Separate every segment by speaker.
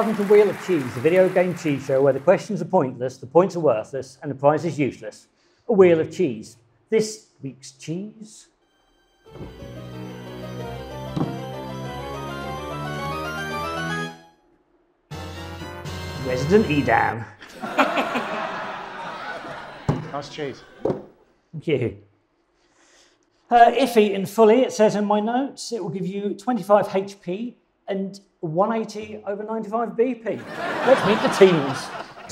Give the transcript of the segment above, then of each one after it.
Speaker 1: Welcome to Wheel of Cheese, the video game cheese show where the questions are pointless, the points are worthless, and the prize is useless. A wheel of cheese. This week's cheese. Resident Edam.
Speaker 2: Nice cheese.
Speaker 1: Thank you. Uh, if eaten fully, it says in my notes, it will give you 25 HP and 180 over 95 BP. Let's meet the teams.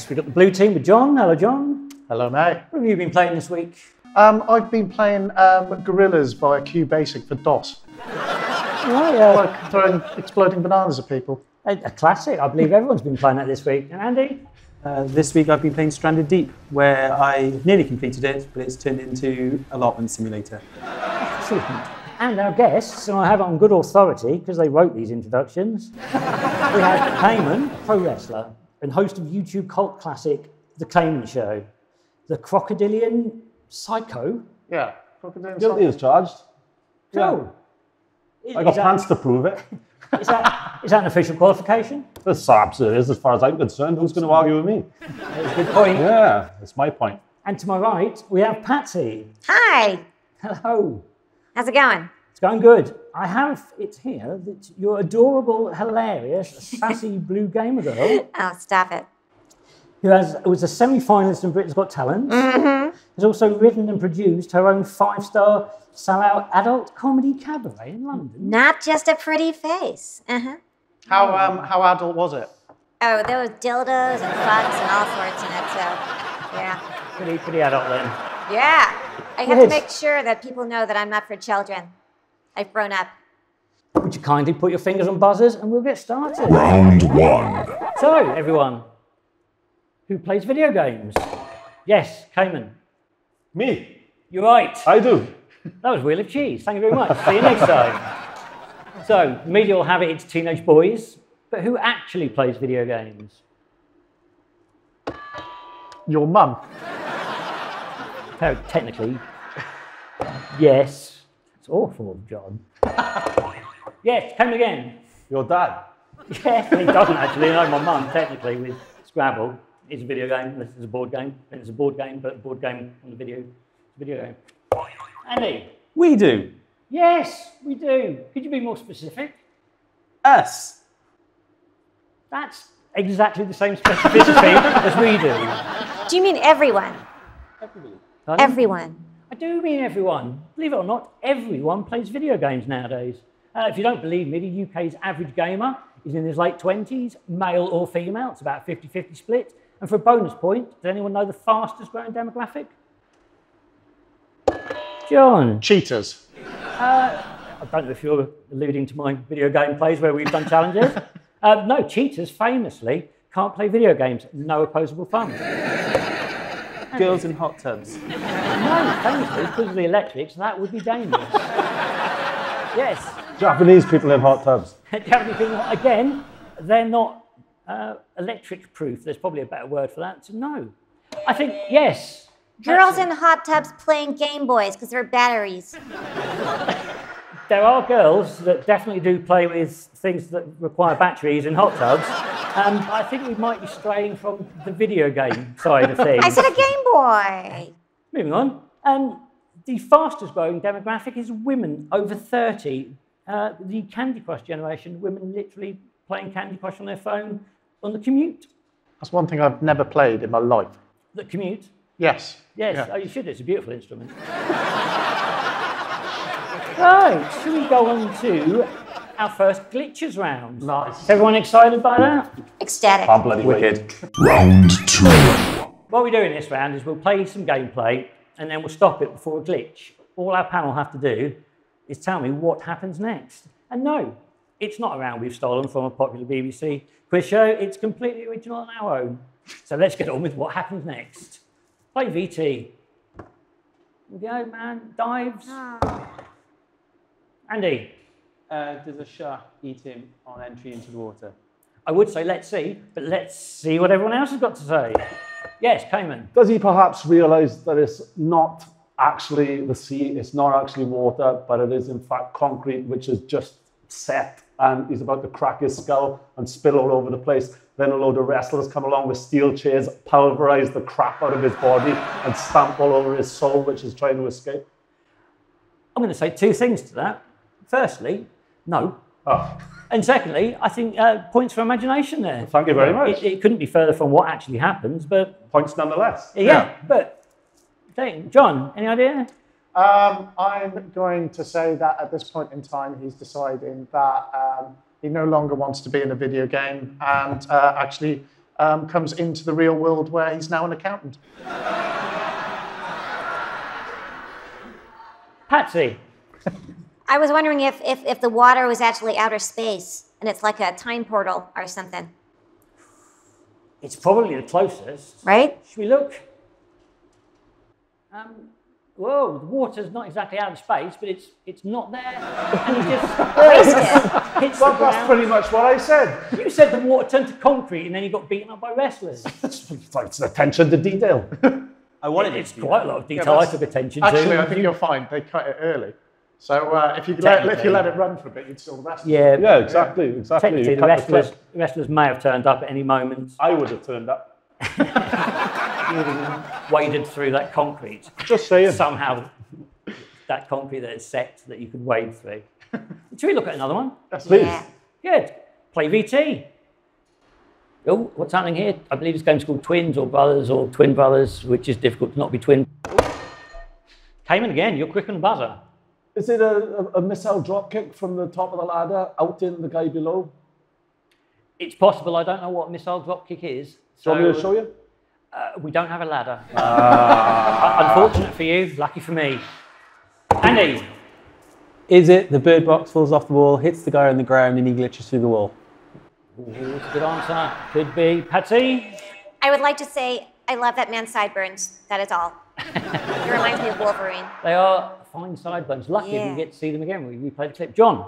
Speaker 1: So we've got the blue team with John. Hello, John.
Speaker 2: Hello, mate.
Speaker 1: What have you been playing this week?
Speaker 2: Um, I've been playing um, Gorillas by QBasic for DOS.
Speaker 1: Right, uh,
Speaker 2: Like throwing exploding bananas at people.
Speaker 1: a, a classic. I believe everyone's been playing that this week. And Andy?
Speaker 3: Uh, this week I've been playing Stranded Deep, where I nearly completed it, but it's turned into allotment simulator.
Speaker 1: Excellent. And our guests, and I have it on good authority because they wrote these introductions. we have Caiman, pro wrestler, and host of YouTube cult classic The Caiman Show, the crocodilian psycho.
Speaker 2: Yeah. Crocodile
Speaker 4: Guilty as charged.
Speaker 1: Joe. Is,
Speaker 4: I got
Speaker 1: is that-
Speaker 4: pants to prove it.
Speaker 1: is that, is that an official qualification?
Speaker 4: This absolutely is, as far as I'm concerned. Who's going to argue with me?
Speaker 1: That's a good point.
Speaker 4: Yeah, it's my point.
Speaker 1: And to my right, we have Patsy.
Speaker 5: Hi,
Speaker 1: Hello.
Speaker 5: How's it going?
Speaker 1: It's going good. I have it here that your adorable, hilarious, sassy blue gamer girl,
Speaker 5: Oh, stop it.
Speaker 1: who has was a semi-finalist in Britain's Got Talent, has also written and produced her own five-star sellout adult comedy cabaret in London.
Speaker 5: Not just a pretty face. Uh-huh.
Speaker 2: How, um, how adult was it?
Speaker 5: Oh, there was dildos and fucks and all sorts in it, so yeah.
Speaker 1: Pretty, pretty adult then.
Speaker 5: Yeah. I have
Speaker 1: Yes.
Speaker 5: to make sure that people know that I'm not for children. I've grown up.
Speaker 1: Would you kindly put your fingers on buzzers and we'll get started.
Speaker 6: Round one.
Speaker 1: So, everyone, who plays video games? Yes, Caiman.
Speaker 4: Me?
Speaker 1: You're right.
Speaker 4: I do.
Speaker 1: That was Wheel of Cheese. Thank you very much. See you next time. So, media will have it, it's teenage boys, but who actually plays video games?
Speaker 2: Your mum.
Speaker 1: Technically, yes. It's awful, John. yes, come again.
Speaker 4: Your dad.
Speaker 1: Yes, he doesn't actually know my mum, technically, with Scrabble. It's a video game, this is a board game. and It's a board game, but a board game on the video, video game. Andy?
Speaker 3: We do.
Speaker 1: Yes, we do. Could you be more specific?
Speaker 3: Us.
Speaker 1: That's exactly the same specificity as we do.
Speaker 5: Do you mean everyone?
Speaker 1: Pardon?
Speaker 5: Everyone.
Speaker 1: I do mean everyone. Believe it or not, everyone plays video games nowadays. Uh, if you don't believe me, the UK's average gamer is in his late 20s, male or female. It's about 50 50 split. And for a bonus point, does anyone know the fastest growing demographic? John.
Speaker 2: Cheaters.
Speaker 1: I don't know if you're alluding to my video game plays where we've done challenges. uh, no, cheaters famously can't play video games. No opposable thumbs.
Speaker 3: Girls in hot tubs.
Speaker 1: No, famously, because of the electrics, that would be dangerous. yes.
Speaker 4: Japanese people in hot tubs.
Speaker 1: Japanese people, again, they're not uh, electric proof. There's probably a better word for that. So no. I think, yes.
Speaker 5: Girls
Speaker 1: that's-
Speaker 5: in hot tubs playing Game Boys because they're batteries.
Speaker 1: There are girls that definitely do play with things that require batteries in hot tubs. Um, I think we might be straying from the video game side of things.
Speaker 5: I said a Game Boy.
Speaker 1: Moving on. Um, the fastest growing demographic is women over 30. Uh, the Candy Crush generation, women literally playing Candy Crush on their phone on the commute.
Speaker 2: That's one thing I've never played in my life.
Speaker 1: The commute?
Speaker 2: Yes.
Speaker 1: Yes,
Speaker 2: Yeah.
Speaker 1: oh, you should. It's a beautiful instrument. right, should we go on to our first glitches round?
Speaker 2: Nice.
Speaker 1: Is everyone excited by that?
Speaker 5: Ecstatic.
Speaker 4: I'm bloody
Speaker 3: Wicked.
Speaker 6: Round two.
Speaker 1: What we do in this round is we'll play some gameplay and then we'll stop it before a glitch. All our panel have to do is tell me what happens next. And no, it's not a round we've stolen from a popular BBC quiz show. It's completely original on our own. So let's get on with what happens next. Play VT. Here we go, man. Dives. Ah. Andy,
Speaker 3: Uh, there's a shark eat him on entry into the water.
Speaker 1: I would say let's see, but let's see what everyone else has got to say. Yes, Caiman.
Speaker 4: Does he perhaps realize that it's not actually the sea, it's not actually water, but it is in fact concrete, which is just set and he's about to crack his skull and spill all over the place. Then a load of wrestlers come along with steel chairs, pulverize the crap out of his body, and stamp all over his soul, which is trying to escape.
Speaker 1: I'm going to say two things to that. Firstly, no.
Speaker 4: Oh,
Speaker 1: And secondly, I think uh, points for imagination there.
Speaker 4: thank you very much.
Speaker 1: It, it couldn't be further from what actually happens, but
Speaker 4: Points nonetheless.
Speaker 1: yeah, but thank- John, any idea?
Speaker 2: Um, I'm going to say that at this point in time, he's deciding that um, he no longer wants to be in a video game and uh, actually um, comes into the real world where he's now an accountant.
Speaker 1: Patsy.
Speaker 5: I was wondering if, if, if the water was actually outer space and it's like a time portal or something,
Speaker 1: It's probably the closest.
Speaker 5: right?
Speaker 1: Should we look? Um, whoa, the water's not exactly out of space, but it's it's not there. And it just
Speaker 5: Wasted.
Speaker 1: hits the
Speaker 4: Well, that's
Speaker 1: ground.
Speaker 4: pretty much what I said.
Speaker 1: You said the water turned to concrete and then he got beaten up by wrestlers.
Speaker 4: It's like it's attention to detail.
Speaker 3: I wanted it
Speaker 1: It's
Speaker 3: to be
Speaker 1: quite a lot of detail I took attention to.
Speaker 2: Actually, I think you're fine. they cut it early. So uh, if, you let, if you let it run for a bit, you'd still rest.
Speaker 1: yeah,
Speaker 4: Yeah, exactly, exactly.
Speaker 1: technically the
Speaker 4: cut
Speaker 1: wrestlers,
Speaker 4: clip.
Speaker 1: wrestlers may have turned up at any moment,
Speaker 4: I would have turned up.
Speaker 1: waded through that concrete.
Speaker 4: Just saying.
Speaker 1: Somehow, that concrete that is set that you could wade through. Should we look at another one?
Speaker 4: Please.
Speaker 5: Yeah.
Speaker 1: Good. Play VT. Oh, what's happening here? I believe this game's called Twins or Brothers or Twin Brothers, which is difficult to not be twin. Caiman again, you're quick on the buzzer.
Speaker 4: Is it a, a, a missile drop kick from the top of the ladder out in the guy below?
Speaker 1: It's possible, I don't know what missile dropkick is.
Speaker 4: Do
Speaker 1: So
Speaker 4: you want me to show you?
Speaker 1: uh, we don't have a ladder. Uh, Unfortunate for you, lucky for me. Andy,
Speaker 3: Is it the bird box falls off the wall, hits the guy on the ground, and he glitches through the wall?
Speaker 1: Ooh, that's a good answer. Could be. Patsy?
Speaker 5: I would like to say I love that man's sideburns. That is all. it reminds me of Wolverine.
Speaker 1: They are fine sideburns. Lucky if
Speaker 5: Yeah.
Speaker 1: we get to see them again. We replay the clip. John,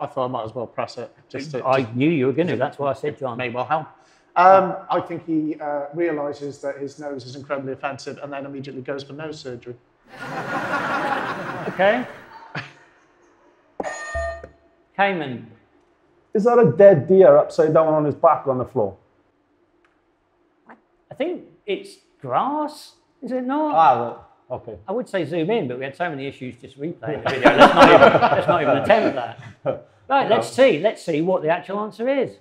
Speaker 2: I thought I might as well press it. Just to,
Speaker 1: I knew you were going to. That's why I said John.
Speaker 2: may well help. Um, I think he uh, realizes that his nose is incredibly offensive and then immediately goes for nose surgery.
Speaker 1: Okay. Caiman.
Speaker 4: Is that a dead deer upside down on his back on the floor?
Speaker 1: I think it's grass, is it not?
Speaker 4: Ah, okay.
Speaker 1: I would say zoom in, but we had so many issues just replaying the video. Let's not even, let's not even attempt that. Right, let's see. Let's see what the actual answer is.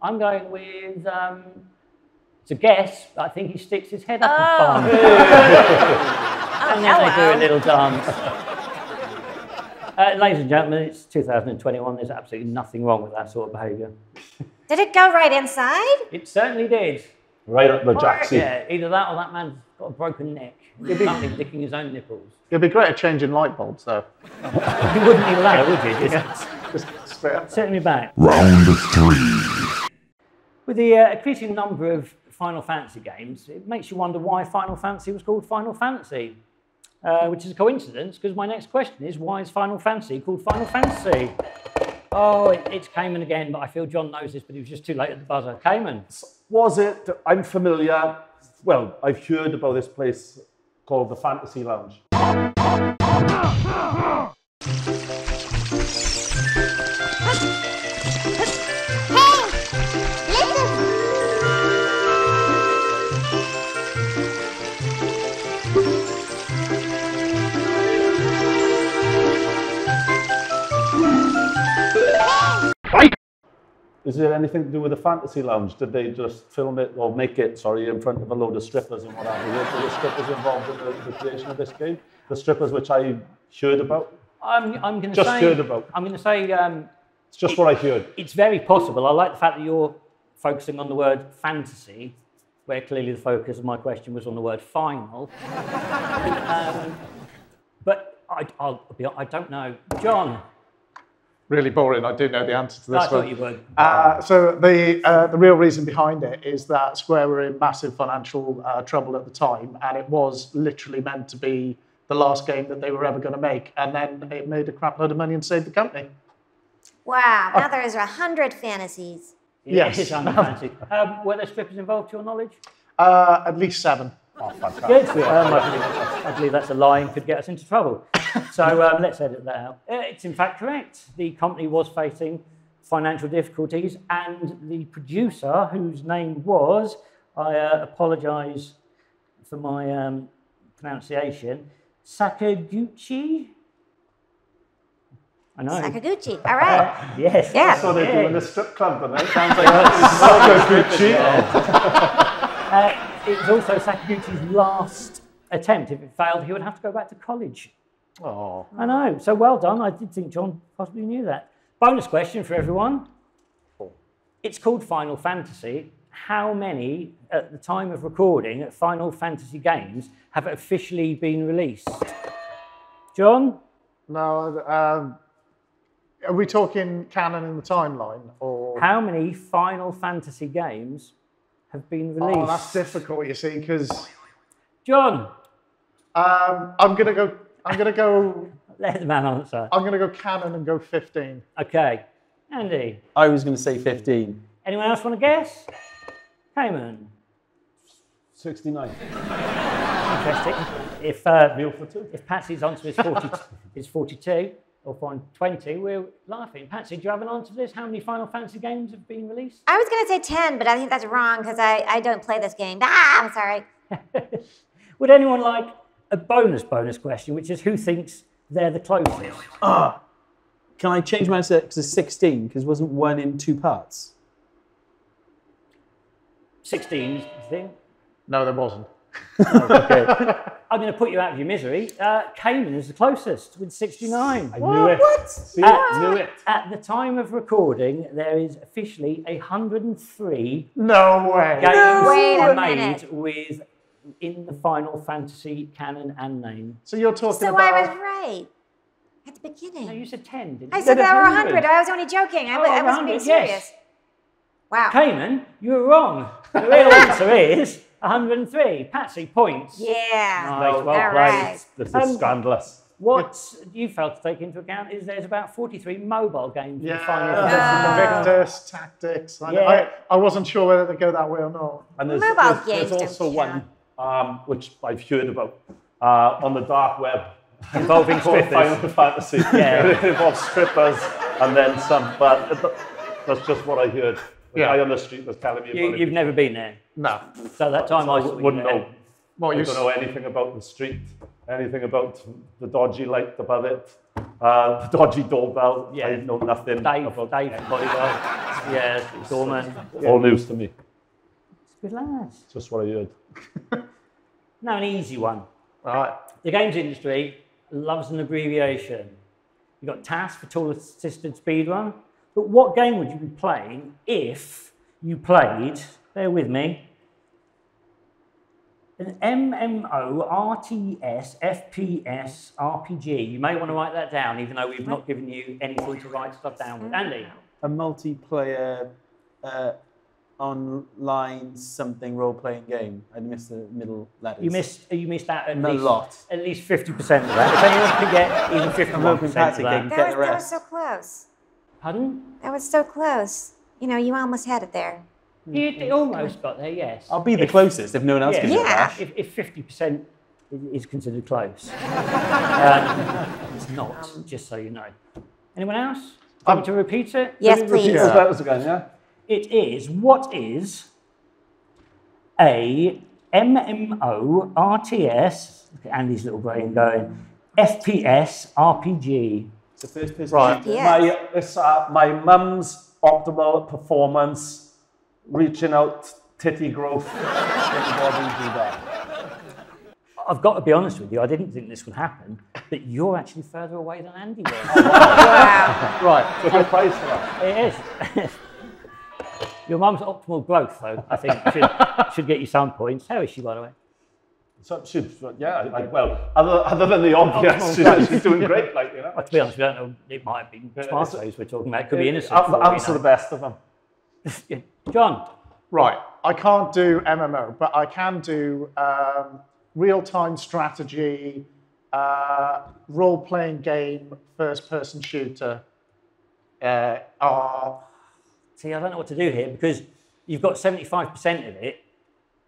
Speaker 1: I'm going with. Um, it's a guess, but I think he sticks his head up his bum. and then they do a little dance. Uh, ladies and gentlemen, it's 2021. There's absolutely nothing wrong with that sort of behaviour.
Speaker 5: Did it go right inside?
Speaker 1: It certainly did.
Speaker 4: Right up the jacksie.
Speaker 1: Yeah, either that or that man's got a broken neck. Something dicking his own nipples.
Speaker 2: It'd be great at changing light bulbs, though.
Speaker 1: You wouldn't need a would you? Just
Speaker 2: Just straight up.
Speaker 1: set me back.
Speaker 6: Round three.
Speaker 1: With the uh, increasing number of Final Fantasy games, it makes you wonder why Final Fantasy was called Final Fantasy, uh, which is a coincidence because my next question is why is Final Fantasy called Final Fantasy? Oh, it, it's Caiman again, but I feel John knows this, but he was just too late at the buzzer. Caiman.
Speaker 4: Was it? I'm familiar. Well, I've heard about this place called the Fantasy Lounge. Is there anything to do with the Fantasy Lounge? Did they just film it or make it, sorry, in front of a load of strippers and what have you? Were the strippers involved in the, the creation of this game? The strippers which I heard about?
Speaker 1: I'm, I'm going to
Speaker 4: Just
Speaker 1: say.
Speaker 4: heard about.
Speaker 1: I'm going to say um,
Speaker 4: It's just what I heard.
Speaker 1: it's very possible. I like the fact that you're focusing on the word fantasy, where clearly the focus of my question was on the word final. um, but I, I'll be, I don't know. John,
Speaker 2: Really boring. I do know the answer to this
Speaker 1: I thought
Speaker 2: one.
Speaker 1: you would.
Speaker 2: Uh, so the uh, the real reason behind it is that Square were in massive financial uh, trouble at the time, and it was literally meant to be the last game that they were ever going to make, and then it made a crap load of money and saved the company.
Speaker 5: Wow, now there's a hundred fantasies.
Speaker 1: Yeah,
Speaker 2: Yes.
Speaker 1: it's fantasy. Um, were there strippers involved, to your knowledge?
Speaker 2: Uh, at least seven.
Speaker 4: Oh, fantastic.
Speaker 1: Good. Um, I, believe, I believe that's a lie and could get us into trouble. So um, let's edit that out. Uh, it's in fact correct. The company was facing financial difficulties, and the producer, whose name was, I uh, apologise for my um, pronunciation, Sakaguchi. I know.
Speaker 5: Sakaguchi. All right.
Speaker 1: Uh, yes.
Speaker 5: Yeah.
Speaker 4: So they're
Speaker 1: Yeah.
Speaker 4: doing a strip club, but it sounds like
Speaker 1: Uh, it was also Sakaguchi's last attempt. If it failed, he would have to go back to college.
Speaker 4: Oh,
Speaker 1: I know. So well done. I did think John possibly knew that. Bonus question for everyone. It's called Final Fantasy. How many, at the time of recording, Final Fantasy games have officially been released? John?
Speaker 2: No, um, are we talking canon in the timeline or?
Speaker 1: How many Final Fantasy games have been released?
Speaker 2: Oh, that's difficult, you see, because
Speaker 1: John,
Speaker 2: um, I'm gonna go. I'm gonna go.
Speaker 1: let the man answer.
Speaker 2: I'm gonna go canon and go 15.
Speaker 1: Okay. Andy,
Speaker 3: I was going to say 15.
Speaker 1: anyone else want to guess? Caiman.
Speaker 4: 69.
Speaker 1: Interesting. If uh,
Speaker 4: Meal for two.
Speaker 1: if Patsy's answer is 40, is 42 or find 20, we're laughing. Patsy, do you have an answer to this? How many Final Fantasy games have been released?
Speaker 5: I was going to say 10, but I think that's wrong because I, I don't play this game. Ah, I'm sorry.
Speaker 1: Would anyone like a bonus bonus question, which is who thinks they're the closest?
Speaker 3: Can I change my answer to 16 because wasn't one in two parts?
Speaker 1: 16, you think?
Speaker 2: No, there wasn't.
Speaker 1: I'm going to put you out of your misery. Uh, Caiman is the closest with 69.
Speaker 4: I knew it. What? See,
Speaker 1: At,
Speaker 4: knew it.
Speaker 1: at the time of recording, there is officially 103
Speaker 2: No way.
Speaker 1: games
Speaker 5: Wait a
Speaker 1: made
Speaker 5: minute.
Speaker 1: with in the Final Fantasy canon and name.
Speaker 2: So you're talking
Speaker 5: So
Speaker 2: about.
Speaker 5: So I was right at the beginning.
Speaker 1: No,
Speaker 5: beginning.
Speaker 1: you said 10, didn't you?
Speaker 5: I said there were
Speaker 1: 100.
Speaker 5: 100. I was only joking. I,
Speaker 1: Oh,
Speaker 5: was, I wasn't
Speaker 1: 100,
Speaker 5: being
Speaker 1: yes.
Speaker 5: serious. Wow.
Speaker 1: Caiman, you were wrong. The real answer is 103. Patsy, points.
Speaker 5: Yeah.
Speaker 1: Nice, well
Speaker 5: All
Speaker 1: played.
Speaker 5: right.
Speaker 4: This is
Speaker 1: Um,
Speaker 4: scandalous.
Speaker 1: What you failed to take into account is there's about 43 mobile games in
Speaker 2: Yeah,
Speaker 1: Final
Speaker 5: Ah.
Speaker 1: Fantasy.
Speaker 2: Invictus, tactics. I,
Speaker 1: Yeah.
Speaker 2: I, I wasn't sure whether they go that way or not.
Speaker 4: And there's,
Speaker 5: Mobile
Speaker 4: there's,
Speaker 5: games
Speaker 4: there's
Speaker 5: don't
Speaker 4: also
Speaker 5: count.
Speaker 4: one um, which I've heard about uh, on the dark web.
Speaker 1: Involving
Speaker 4: called. Final Fantasy.
Speaker 1: Yeah.
Speaker 4: it involves strippers and then some, but it, that's just what I heard. The
Speaker 2: Yeah.
Speaker 4: guy on the street was telling me about
Speaker 1: You,
Speaker 4: it.
Speaker 1: you've never been there.
Speaker 2: No.
Speaker 1: So that time I
Speaker 4: I wouldn't know.
Speaker 2: What
Speaker 4: I
Speaker 2: you
Speaker 4: don't know anything about the street, anything about the dodgy light above it, uh, the dodgy doorbell.
Speaker 1: Yeah.
Speaker 4: I didn't know nothing
Speaker 1: Dave,
Speaker 4: about
Speaker 1: Dave, bodyguard. Yeah, doorman.
Speaker 4: All news to me.
Speaker 1: Good lads.
Speaker 4: Just what I heard.
Speaker 1: Now an easy one.
Speaker 2: Right.
Speaker 1: The games industry loves an abbreviation. You've got TAS for Tool Assisted Speedrun. But what game would you be playing if you played, bear with me, an MMO, RTS, FPS, RPG? You may want to write that down, even though we've not given you anything to write stuff down with. Andy?
Speaker 3: A multiplayer uh, online something role playing game. I missed the middle letters.
Speaker 1: You missed, you missed out at
Speaker 3: A
Speaker 1: least,
Speaker 3: lot.
Speaker 1: at least 50% of that. If anyone can get even
Speaker 3: I'm hoping
Speaker 1: 51% of
Speaker 3: Patsy
Speaker 1: that.
Speaker 3: can
Speaker 5: That
Speaker 3: get
Speaker 5: was,
Speaker 3: the
Speaker 5: that was
Speaker 3: rest.
Speaker 5: so close.
Speaker 1: Pardon?
Speaker 5: That was so close. You know, you almost had it there.
Speaker 1: You d- mm-hmm. almost got there, yes.
Speaker 3: I'll be the
Speaker 1: If-
Speaker 3: closest if no one else can do
Speaker 5: Yeah.
Speaker 3: that.
Speaker 1: If, if 50% i- is considered close. um, it's not, um. just so you know. Anyone else? Do you um, want me to repeat it?
Speaker 5: Yes,
Speaker 4: Repeat
Speaker 5: please.
Speaker 4: those letters again, yeah?
Speaker 1: It is, what is a MMO RTS, look at Andy's little brain going, FPS RPG?
Speaker 3: It's a first person
Speaker 4: Right.
Speaker 3: shooter.
Speaker 5: Yes.
Speaker 4: My, it's uh, my mum's optimal performance, reaching out, titty growth. Anybody do that?
Speaker 1: I've got to be honest with you, I didn't think this would happen, but you're actually further away than Andy was.
Speaker 5: Wow.
Speaker 2: Right.
Speaker 4: So good price for that.
Speaker 1: It is. Your mum's optimal growth, though, I think, should, should get you some points. How is she, by the way?
Speaker 4: So she, yeah, like, well, other, other than the obvious, she's, she's doing great, like, you know.
Speaker 1: Well, to be honest, we don't know. It might be smartphones we're talking about. It could be innocent.
Speaker 4: I'll
Speaker 1: for all we
Speaker 4: answer the best of them.
Speaker 1: Yeah. John,
Speaker 2: Right. I can't do MMO, but I can do um, real-time strategy, uh, role-playing game, first-person shooter. Uh, uh,
Speaker 1: see, I don't know what to do here because you've got 75% of it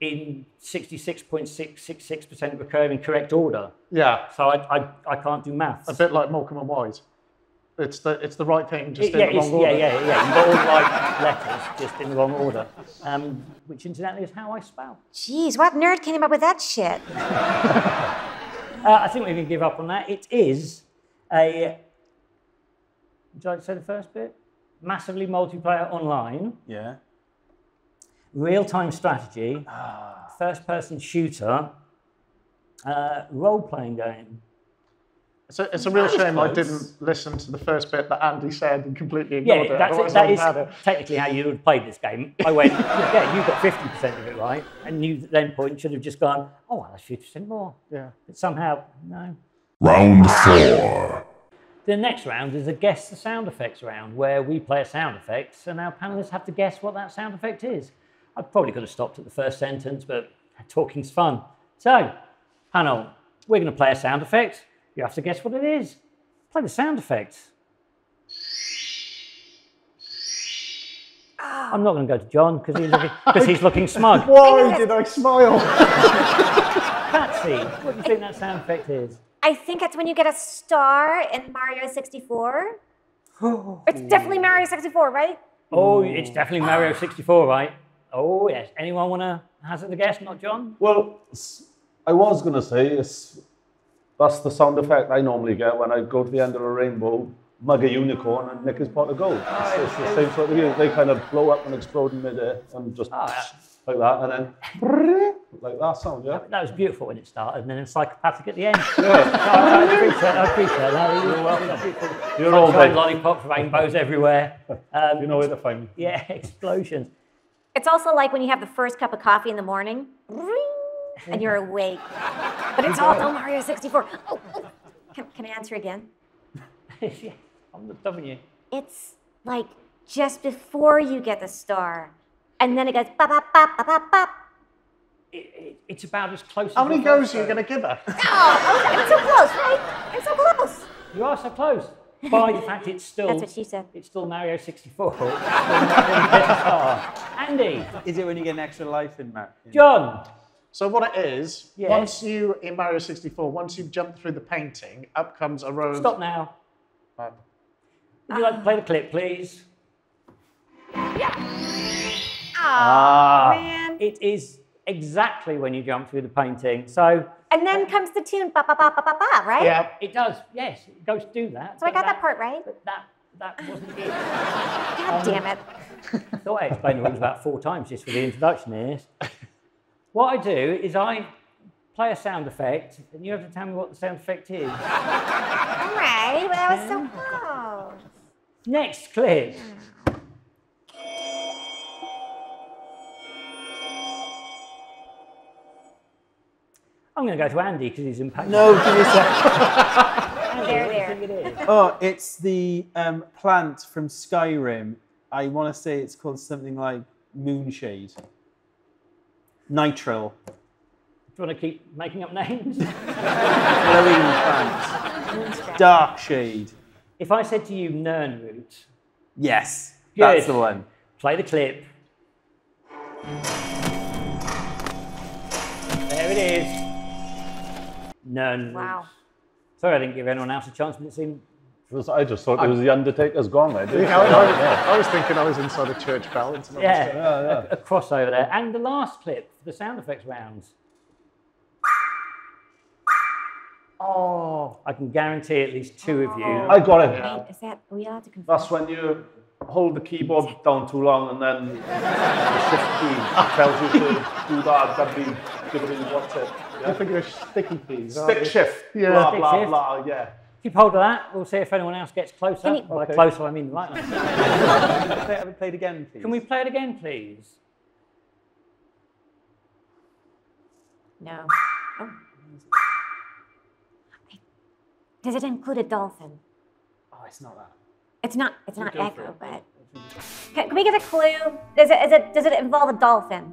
Speaker 1: in 66.666% recurring correct order.
Speaker 2: Yeah,
Speaker 1: So I, I, I can't do maths.
Speaker 2: a bit like Morecambe and Wise. It's the it's the right thing, just
Speaker 1: yeah,
Speaker 2: in the
Speaker 1: it's-
Speaker 2: wrong
Speaker 1: yeah,
Speaker 2: order.
Speaker 1: yeah, yeah. You've got all the right letters, just in the wrong order. Um, which incidentally is how I spell.
Speaker 5: Jeez, what nerd came up with that shit?
Speaker 1: Uh, I think we can give up on that. It is a. Would you like to say the first bit? Massively multiplayer online,
Speaker 3: Yeah.
Speaker 1: Real-time strategy, first-person shooter, uh, role-playing game.
Speaker 2: It's a, it's a real
Speaker 3: That was
Speaker 2: shame I didn't listen to the first bit that Andy said and completely ignored
Speaker 1: Yeah,
Speaker 2: it.
Speaker 1: that's
Speaker 2: Otherwise
Speaker 1: it. That
Speaker 2: I
Speaker 1: is
Speaker 2: would've it.
Speaker 1: technically how you would have played this game. I went, yeah, you got 50% of it right, and you at that point should have just gone, oh, well, that's 50% more.
Speaker 2: Yeah.
Speaker 1: But somehow, no.
Speaker 6: Round four.
Speaker 1: The next round is a guess the sound effects round, where we play a sound effect, and our panelists have to guess what that sound effect is. I probably could have stopped at the first sentence, but talking's fun. So, panel, we're going to play a sound effect. You have to guess what it is. Play the sound effect. Ah. I'm not going to go to John because he's looking, 'cause he's looking smug.
Speaker 2: Why did I smile?
Speaker 1: Patsy, what do you think that sound effect is?
Speaker 5: I think it's when you get a star in Mario 64. it's definitely Mario 64, right?
Speaker 1: Oh, it's definitely Mario 64, right? Oh, yes. Anyone want to hazard a guess? Not John?
Speaker 4: Well, I was going to say it's, that's the sound effect I normally get when I go to the end of a rainbow, mug a unicorn, and nick his pot of gold. It's, it's the same sort of thing. They kind of blow up and explode in midair and just
Speaker 1: Oh, yeah.
Speaker 4: like that, and then like that sound, yeah.
Speaker 1: That was beautiful when it started, and then psychopathic at the end. No, I, appreciate, I appreciate that. You're welcome.
Speaker 4: You're all
Speaker 1: Sunshine, lollipops, rainbows everywhere. Um,
Speaker 4: You know where to find me.
Speaker 1: Yeah, explosions.
Speaker 5: It's also like when you have the first cup of coffee in the morning, and you're awake. But it's also oh, Mario 64. Oh, oh. Can, can I answer again?
Speaker 1: yeah, I'm not stopping you.
Speaker 5: It's like just before you get the star, and then it goes ba ba ba ba ba ba.
Speaker 1: It, it, it's about as close
Speaker 2: How
Speaker 1: as
Speaker 2: many goes are you going to give her?
Speaker 5: Oh, I'm so close, right? I'm so close.
Speaker 1: You are so close. By the fact it's still.
Speaker 5: That's what she said.
Speaker 1: It's still Mario 64. It's still not when you get the star. Andy,
Speaker 3: Is it when you get an extra life in Matt?
Speaker 1: John,
Speaker 2: So what it is,
Speaker 1: Yes.
Speaker 2: once you, in Mario 64, once you've jumped through the painting, up comes a row of...
Speaker 1: stop now.
Speaker 2: Uh,
Speaker 1: Would you like to play the clip, please?
Speaker 5: Oh, man.
Speaker 1: It is exactly when you jump through the painting. So
Speaker 5: And then comes the tune ba ba ba ba ba ba, right?
Speaker 2: Yeah,
Speaker 1: it does, yes, it goes do that.
Speaker 5: So I got that part right.
Speaker 1: But that, that wasn't it.
Speaker 5: God damn um, it.
Speaker 1: I thought I explained the rules about four times just for the introduction here. What I do is I play a sound effect, and you have to tell me what the sound effect is.
Speaker 5: All right, but that was so close.
Speaker 1: Next clip. Hmm. I'm going to go to Andy because he's impacted.
Speaker 3: No, give me a sec.
Speaker 1: Andy, what do you think it is?
Speaker 3: Oh, it's the um, plant from Skyrim. I want to say it's called something like Moonshade. Nitrile.
Speaker 1: Do you want to keep making up names?
Speaker 3: Glowing plant. Dark shade.
Speaker 1: if I said to you Nirnroot,
Speaker 3: Yes,
Speaker 1: Good.
Speaker 3: that's the one.
Speaker 1: play the clip. There it is. Nirnroot.
Speaker 5: Wow.
Speaker 1: Sorry I didn't give anyone else a chance, but it seemed
Speaker 4: It was- I just thought it was the Undertaker's gone didn't
Speaker 2: Yeah, I,
Speaker 4: I?
Speaker 2: I- I was thinking I was inside a church bell. Into the
Speaker 1: Yeah,
Speaker 4: yeah.
Speaker 1: A, a crossover there. And the last clip, the sound effects rounds. Oh, I can guarantee at least two of you.
Speaker 4: I got it.
Speaker 5: Wait, is that, are we allowed to confirm?
Speaker 4: That's when you hold the keyboard down too long and then the shift key tells you to do that doubly, dibbly, what's it?
Speaker 2: I think they're sticky keys.
Speaker 4: Stick shift.
Speaker 2: Yeah.
Speaker 4: Blah,
Speaker 1: Stick
Speaker 4: blah,
Speaker 1: shift.
Speaker 4: blah, yeah.
Speaker 1: Keep hold of that. We'll see if anyone else gets closer.
Speaker 5: Can you-
Speaker 1: By closer, I mean right.
Speaker 3: Play, have it played again, please.
Speaker 1: Can we play it again, please?
Speaker 5: No. Oh. Does it include a dolphin?
Speaker 3: Oh, it's not that.
Speaker 5: It's not. It's not
Speaker 1: Go for
Speaker 5: echo,
Speaker 1: it.
Speaker 5: but can, can we get a clue? Does it? Is it? Does it involve a dolphin?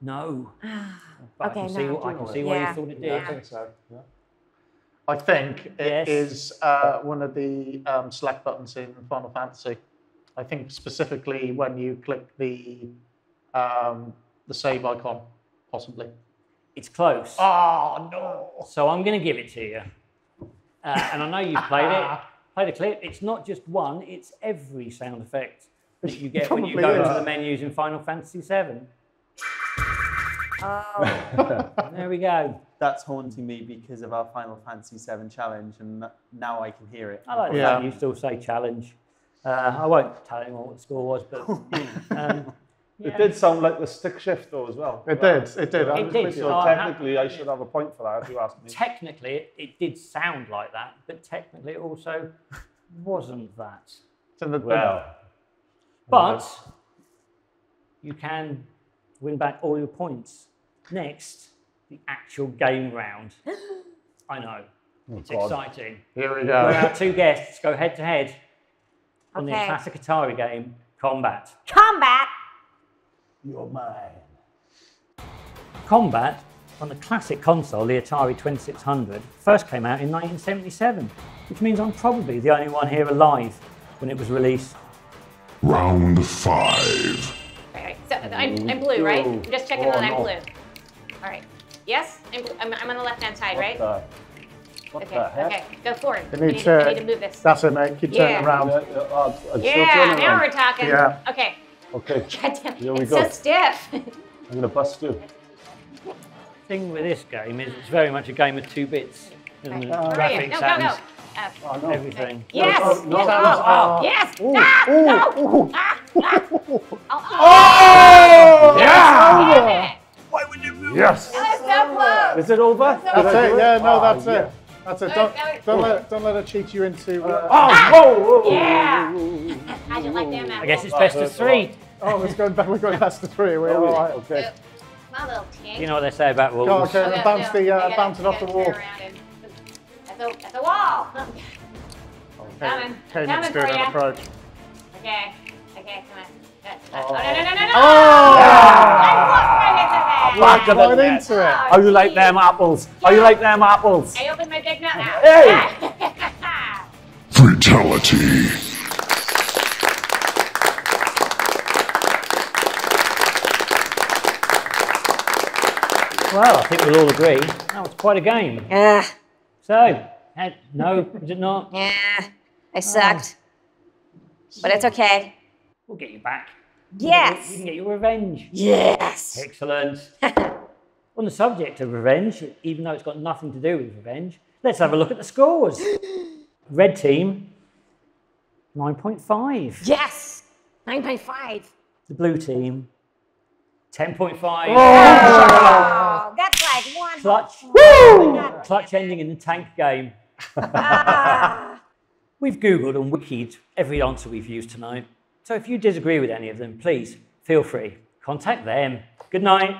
Speaker 1: No. Ah. But
Speaker 5: Okay,
Speaker 1: I can see, what, I can see why
Speaker 5: Yeah.
Speaker 1: you thought it did.
Speaker 5: Yeah.
Speaker 2: I think so. Yeah. I think it
Speaker 1: Yes.
Speaker 2: is uh, one of the um, select buttons in Final Fantasy. I think specifically when you click the um, the save icon. Possibly.
Speaker 1: It's close.
Speaker 2: Oh, no.
Speaker 1: So I'm going to give it to you. Uh, and I know you've played it. Played a clip. It's not just one, it's every sound effect that you get when you go
Speaker 2: is.
Speaker 1: into the menus in Final Fantasy VII.
Speaker 5: Oh,
Speaker 1: There we go.
Speaker 3: That's haunting me because of our Final Fantasy VII challenge, and now I can hear it.
Speaker 1: I like the
Speaker 2: Yeah.
Speaker 1: fact you still say challenge. Uh, I won't tell anyone what the score was, but um,
Speaker 4: It did sound like the stick shift though as well.
Speaker 2: It did. It did.
Speaker 1: It did.
Speaker 2: with.
Speaker 4: So
Speaker 1: Oh,
Speaker 4: technically, I should have a point for that if you ask me.
Speaker 1: technically it, it did sound like that, but technically it also wasn't that.
Speaker 2: So the-
Speaker 4: Well,
Speaker 1: But you can win back all your points. Next, the actual game round. I know. Oh, it's
Speaker 4: God.
Speaker 1: exciting.
Speaker 2: Here we
Speaker 1: Where
Speaker 2: go.
Speaker 1: our two guests go head to head on the
Speaker 5: Okay.
Speaker 1: classic Atari game, Combat.
Speaker 5: combat.
Speaker 4: you're mine.
Speaker 1: Combat on the classic console, the Atari 2600, first came out in 1977, which means I'm probably the only one here alive when it was released.
Speaker 6: Round five.
Speaker 7: Right, right. So I'm, I'm blue, right? I'm just checking
Speaker 4: Oh,
Speaker 7: that I'm
Speaker 4: no.
Speaker 7: blue. All right. Yes, I'm. I'm, I'm on the left-hand side, right?
Speaker 4: The, what
Speaker 7: Okay.
Speaker 4: the heck?
Speaker 7: Okay. Go forward.
Speaker 2: You
Speaker 7: I
Speaker 2: need
Speaker 7: need, I need
Speaker 2: to-
Speaker 7: to move this.
Speaker 2: That's it, mate. Keep
Speaker 7: Yeah.
Speaker 2: turning around.
Speaker 4: Yeah, yeah, uh,
Speaker 7: Yeah.
Speaker 4: turning
Speaker 7: Now
Speaker 4: around.
Speaker 7: we're talking.
Speaker 2: Yeah.
Speaker 7: Okay.
Speaker 4: Okay,
Speaker 7: God damn,
Speaker 4: Here we
Speaker 7: it's
Speaker 4: go.
Speaker 7: so stiff.
Speaker 4: I'm gonna bust you.
Speaker 1: thing with this game is it's very much a game of two bits.
Speaker 7: Right.
Speaker 1: it?
Speaker 7: Where are you?
Speaker 1: Graphics
Speaker 7: No, go, go.
Speaker 1: and
Speaker 7: Uh,
Speaker 4: Oh no.
Speaker 1: everything.
Speaker 7: yes.
Speaker 4: oh, no,
Speaker 7: yes. Oh, oh, yes.
Speaker 2: Ooh,
Speaker 7: ah,
Speaker 2: ooh,
Speaker 7: no.
Speaker 2: ooh.
Speaker 7: Ah, ah. Oh,
Speaker 2: Yeah!
Speaker 7: damn it.
Speaker 4: Yes.
Speaker 7: That was so close.
Speaker 4: Is it over? Did
Speaker 2: That's
Speaker 4: do
Speaker 2: it. Yeah, no,
Speaker 4: Oh,
Speaker 2: that's
Speaker 4: yeah.
Speaker 2: it. That's it. Don't,
Speaker 7: was- that was-
Speaker 2: don't, let, don't let her cheat you into. Uh,
Speaker 4: Oh, whoa, whoa.
Speaker 7: Yeah. How'd you like them
Speaker 1: I guess it's best of
Speaker 4: hurts
Speaker 1: three.
Speaker 2: oh, let's go back. We've got best of three. We're all right.
Speaker 4: Okay.
Speaker 7: My little tink.
Speaker 1: You know what they say about rules.
Speaker 2: Go on, okay,
Speaker 7: Oh,
Speaker 2: bounce
Speaker 7: no,
Speaker 2: the,
Speaker 7: I
Speaker 2: uh,
Speaker 7: gotta-
Speaker 2: bounce it off the wall.
Speaker 7: turn around and- At the, at the wall. Coming. Coming
Speaker 2: doing
Speaker 7: for
Speaker 2: an approach.
Speaker 7: Okay. Okay, come on.
Speaker 2: Oh.
Speaker 7: Oh, no, no, no, no, no.
Speaker 2: Oh!
Speaker 7: I walked right into that.
Speaker 4: Back of
Speaker 2: Right
Speaker 4: the
Speaker 2: into it.
Speaker 4: How you like them apples? How you like them apples?
Speaker 7: I opened my big nut now.
Speaker 4: Hey!
Speaker 6: Fatality.
Speaker 1: Well, I think we'll all agree that was quite a game.
Speaker 5: Ugh.
Speaker 1: So, no, is it not?
Speaker 5: Yeah, I sucked. But it's okay.
Speaker 1: We'll get you back.
Speaker 5: Yes.
Speaker 1: You can get your revenge.
Speaker 5: Yes.
Speaker 1: Excellent. On the subject of revenge, even though it's got nothing to do with revenge, let's have a look at the scores. Red team, 9.5.
Speaker 5: Yes. 9.5.
Speaker 1: The blue team, 10.5.
Speaker 5: Oh, that's like one.
Speaker 1: Clutch, clutch ending in the tank game.
Speaker 5: Ah.
Speaker 1: We've Googled and wikied every answer we've used tonight. So if you disagree with any of them, please feel free. Contact them. Good night.